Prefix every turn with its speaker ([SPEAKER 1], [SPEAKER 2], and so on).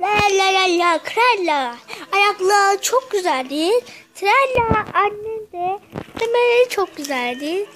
[SPEAKER 1] La la la la kralla. Ayakları çok güzel değil. Tralla anne de demeli çok güzel değil.